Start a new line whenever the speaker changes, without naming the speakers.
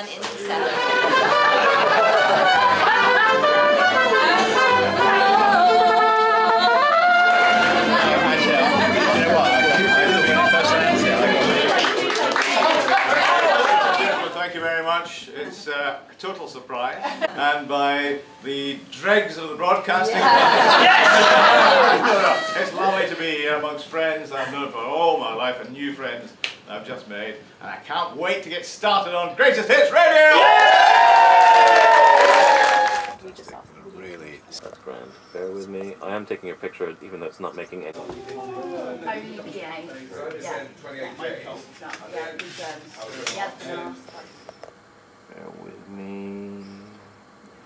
turn into seven.
Actually, you know what? I I will be the first. Well, Thank you very much. It's uh, a total surprise. And by the dregs of the broadcasting. Yes! no, no. It's lovely to be here amongst friends I've known for all my life and new friends I've just made. And I can't wait to get started on Greatest Hits Radio!
Really, that's grand. Bear with me. I am taking a picture, even though it's not making any.
Only PA. Yeah. Yeah, he